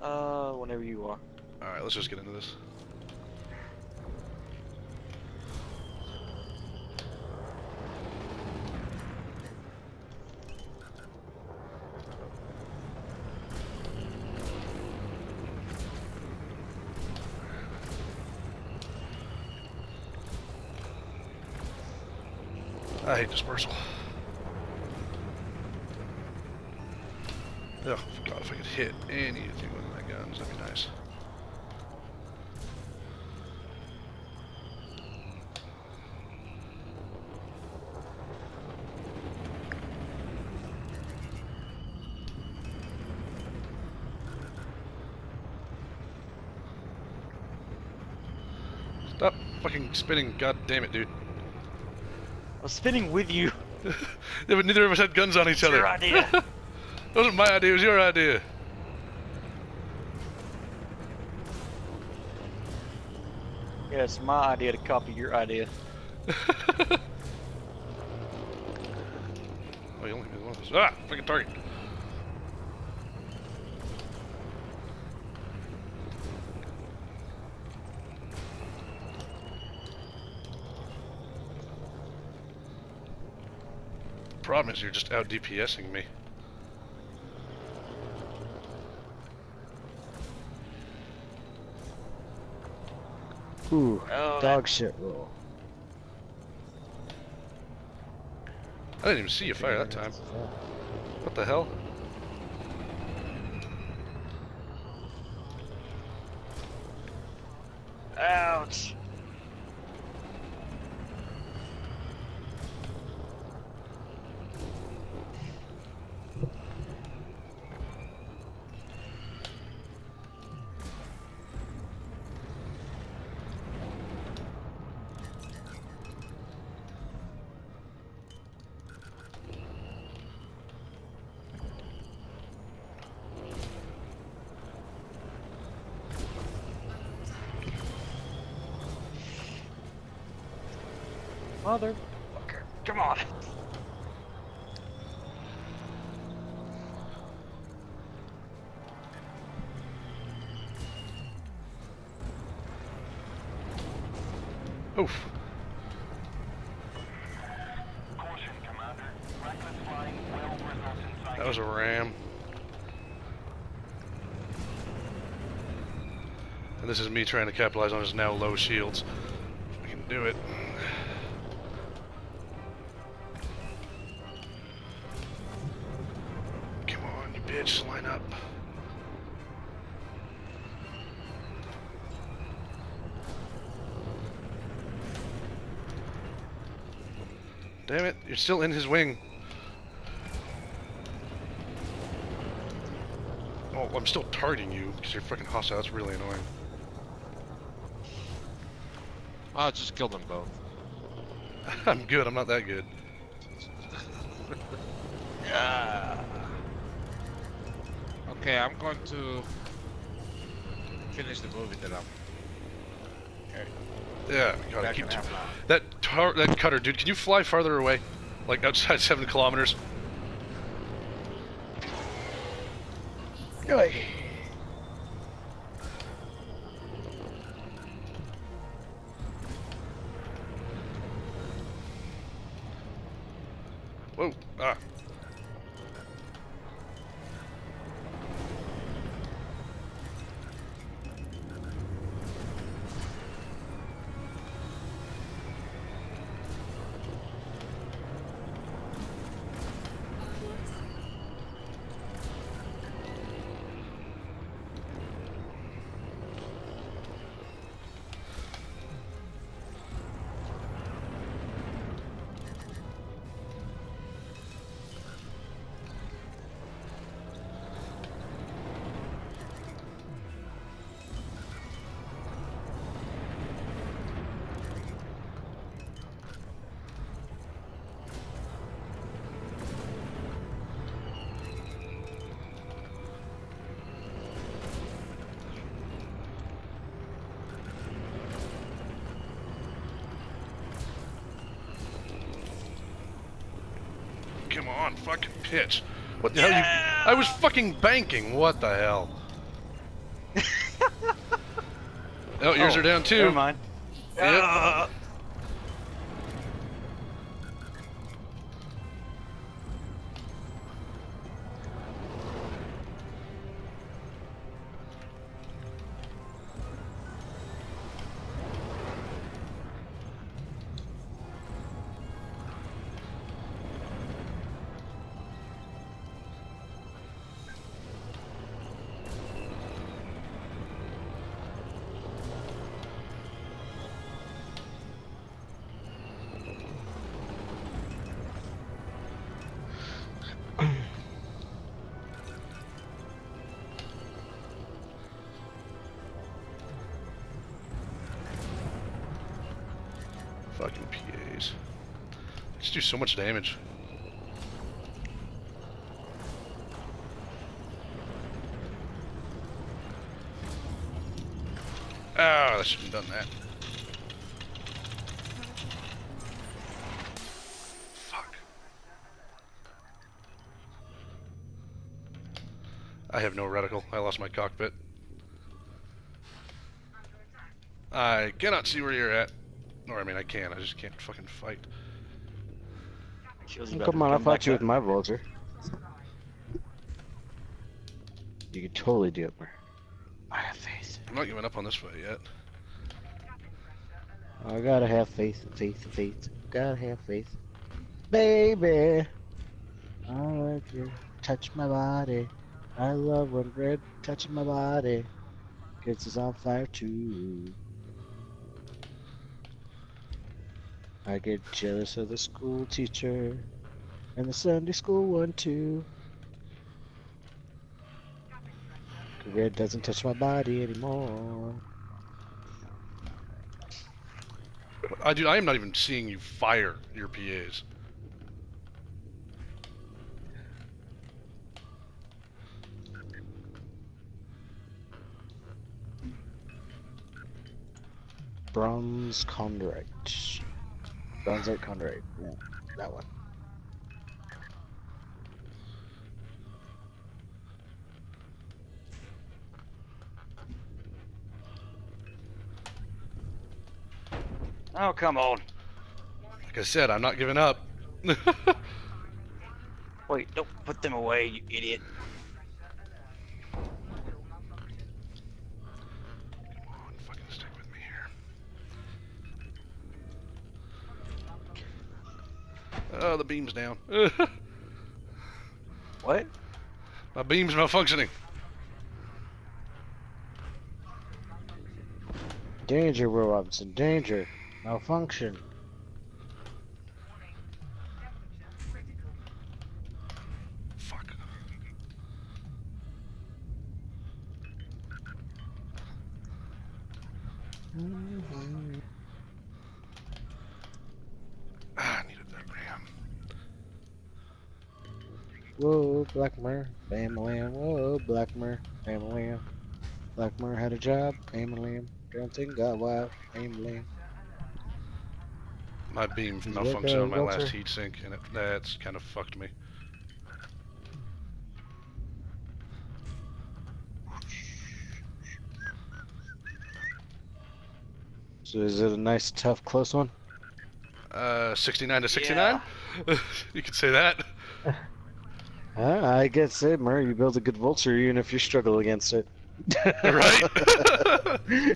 Uh, whenever you are. Alright, let's just get into this. I hate dispersal. Oh, God, if I could hit anything with my guns, that'd be nice. Stop fucking spinning, god damn it, dude. I was spinning with you. yeah, but neither of us had guns on each It's other. your idea. It wasn't my idea, it was your idea. yeah, it's my idea to copy your idea. oh, you only made one of those. Ah! Fucking target. Problem is, you're just out DPSing me. Ooh, Oh, dog shit roll. I didn't even see you fire that time. What the hell? Ouch. Motherfucker. Come on. Oof. Caution, Commander. Reckless flying will result in That was a ram. And this is me trying to capitalize on his now low shields. If we can do it. Damn it, you're still in his wing. Oh, I'm still targeting you because you're fucking hostile. That's really annoying. Oh, just kill them both. I'm good. I'm not that good. Ah. Okay, I'm going to finish the movie that I'm. Yeah, God, I keep in half an hour. that that cutter, dude. Can you fly farther away, like outside seven kilometers? Oy. Come on, fucking pitch. What the hell? You? I was fucking banking. What the hell? Oh, yours Oh, are down too. Never mind. Yep. Ah. Fucking PAs. They Just do so much damage. Ah, I shouldn't have done that. Fuck. I have no reticle. I lost my cockpit. I cannot see where you're at. Or, I mean, I can. I just can't fucking fight. Shield's about Come on, I come fought you with my vulture. You can totally do it, Mer. I have faith. I'm not giving up on this fight yet. I gotta have faith, faith, faith. Gotta have faith. Baby! I like you. Touch my body. I love when red touching my body. Gets us on fire too. I get jealous of the school teacher. And the Sunday school one too. Red doesn't touch my body anymore. I do. I am not even seeing you fire your PAs. Bronze Condorite. Bronzite Condorite. Yeah, that one. Oh, come on. Like I said, I'm not giving up. Wait, don't put them away, you idiot. Oh, the beam's down. What? My beam's malfunctioning. Danger, Will Robinson. Danger. Malfunction. Fuck. Ah, I needed that ram. Whoa, Blackmer. Bam lamb. Whoa, Blackmer. Bam lamb. Blackmer had a job. Bam lamb. Dancing got wild. Bam lamb. My beam Is that malfunctioned on my last Walter? heat sink, and it, that's kind of fucked me. So is it a nice, tough, close one? Uh, 69 to 69? you could say that. Uh, I guess it, Murray. You build a good vulture even if you struggle against it. Right?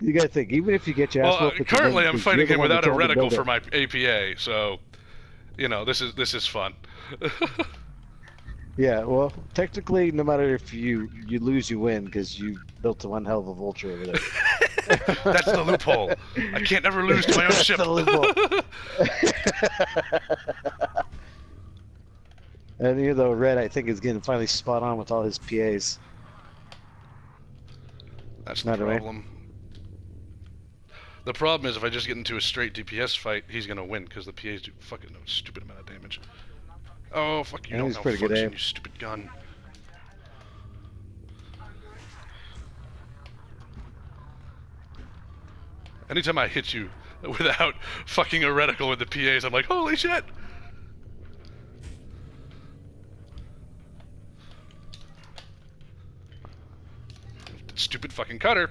you gotta think, even if you get your ass well, uh, currently I'm fighting him without a reticle for my APA, so you know this is this is fun. Yeah, well, technically, no matter if you you lose, you win because you built one hell of a vulture over there. That's the loophole. I can't ever lose to my own That's ship. The and even though Red, I think, is getting finally spot on with all his PAs. That's Not away. problem. The problem is if I just get into a straight DPS fight, he's gonna win because the PAs do fucking a stupid amount of damage. Oh fuck you! Yeah, don't pretty good aim. You stupid gun. Anytime I hit you without fucking a reticle with the PAs, I'm like, holy shit! Stupid fucking cutter.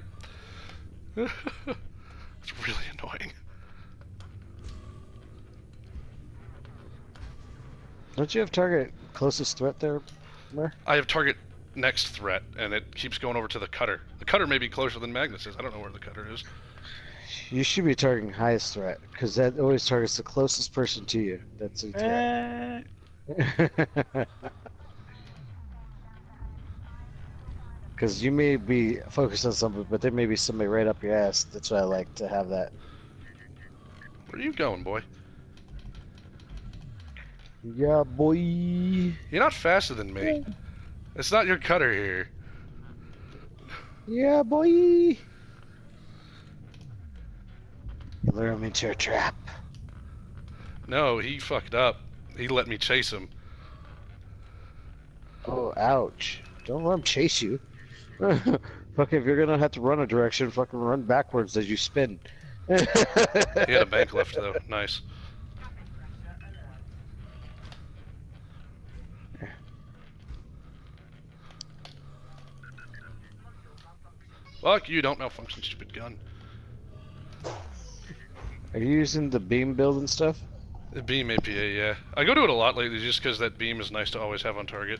it's really annoying. Don't you have target closest threat there, Mer? I have target next threat, and it keeps going over to the cutter. The cutter may be closer than Magnus is. I don't know where the cutter is. You should be targeting highest threat, because that always targets the closest person to you. That's a threat. Eh. Because you may be focused on something, but there may be somebody right up your ass. That's why I like to have that. Where are you going, boy? Yeah, boy. You're not faster than me. It's not your cutter here. Yeah, boy. You lure him into a trap. No, he fucked up. He let me chase him. Oh, ouch. Don't let him chase you. Fuck, if you're gonna have to run a direction, fucking run backwards as you spin. He had a bank left though. Nice. Fuck you! Don't malfunction, stupid gun. Are you using the beam build and stuff? The beam APA, yeah. I go to it a lot lately just because that beam is nice to always have on target.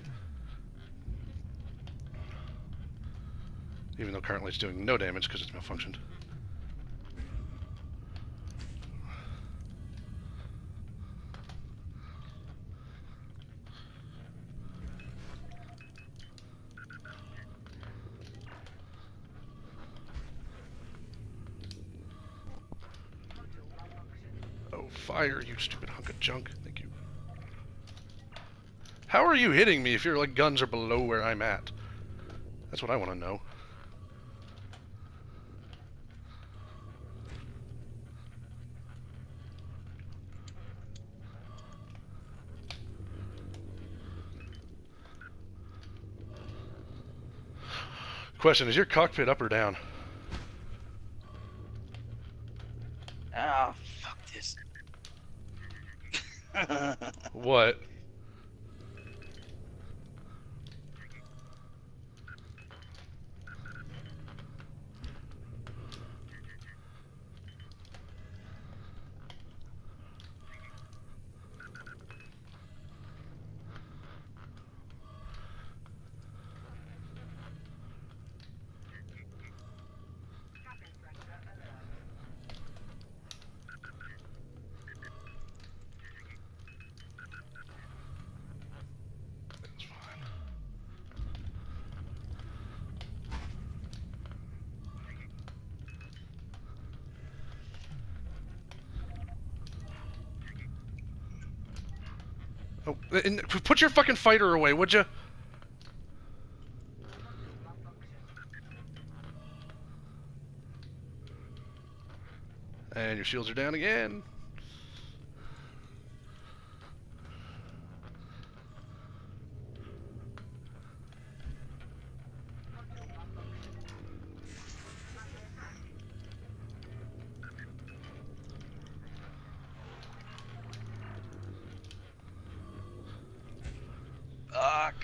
Even though currently it's doing no damage because it's malfunctioned. Oh, fire, you stupid hunk of junk. Thank you. How are you hitting me if your like guns are below where I'm at? That's what I want to know. Question, is your cockpit up or down? Ah, fuck this. What? Oh, and put your fucking fighter away, would you? And your shields are down again. Fuck.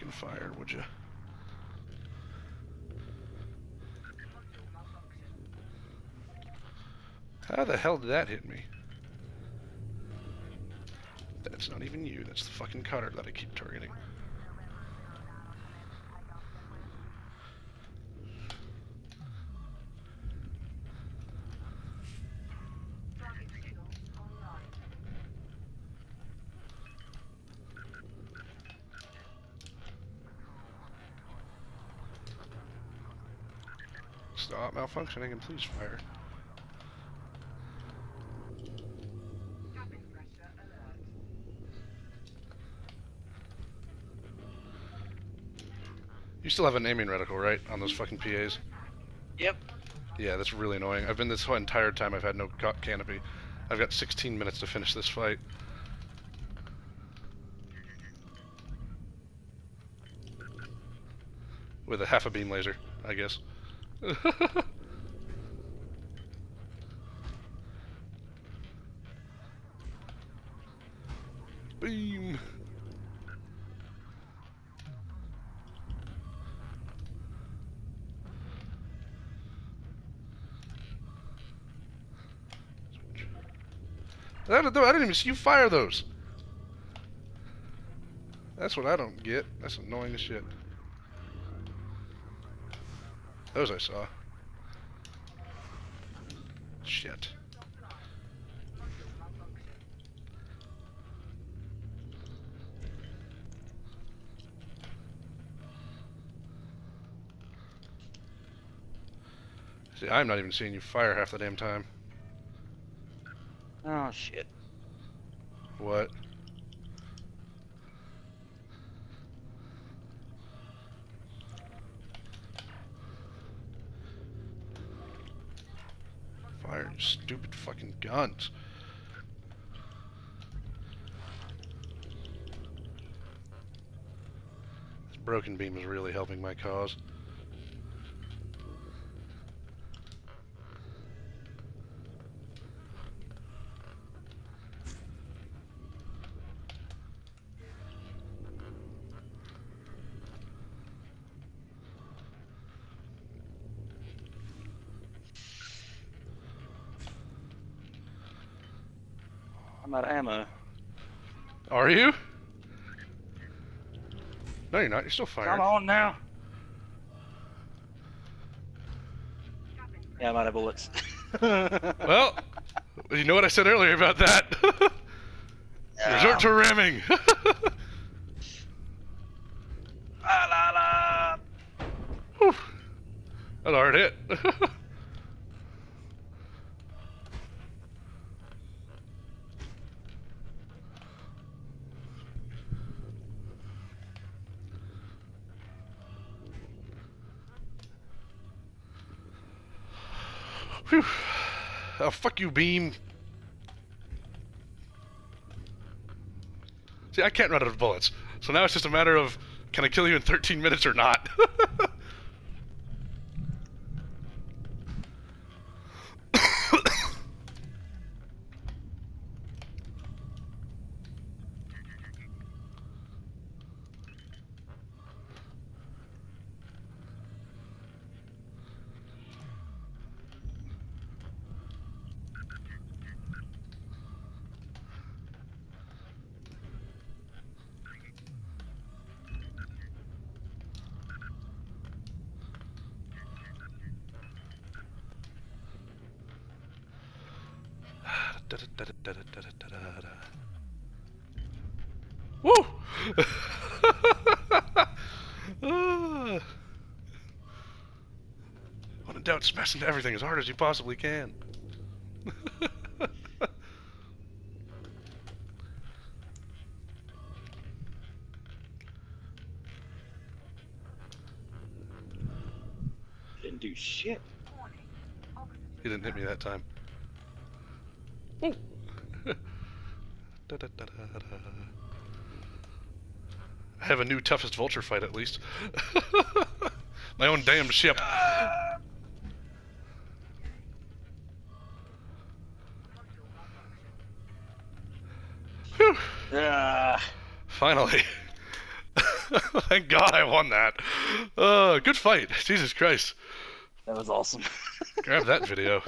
Fucking fire, would you? How the hell did that hit me? That's not even you, that's the fucking cutter that I keep targeting. stop malfunctioning and please fire. You still have a aiming reticle, right? On those fucking PAs? Yep. Yeah, that's really annoying. I've been this whole entire time I've had no canopy. I've got 16 minutes to finish this fight. With a half a beam laser, I guess beam. I didn't, I didn't even see you fire those. That's what I don't get. That's annoying as shit. Those I saw. Shit. See, I'm not even seeing you fire half the damn time. Oh shit. What? Fire stupid fucking guns. This broken beam is really helping my cause. I'm out of ammo. Are you? No, you're not. You're still firing. Come on now. Yeah, I'm out of bullets. Well, you know what I said earlier about that. Resort to ramming. La, ah, la, la. Whew. That hard hit. Whew. Oh, fuck you, Beam. See, I can't run out of bullets. So now it's just a matter of can I kill you in 13 minutes or not? Woo! Ah. When in doubt, smash into everything as hard as you possibly can. Didn't do shit. He didn't hit me that time. Woo! Da-da-da-da-da. I have a new toughest vulture fight at least. My own damn ship. Whew. Finally. Thank God I won that. Uh, good fight. Jesus Christ. that was awesome. Grab that video.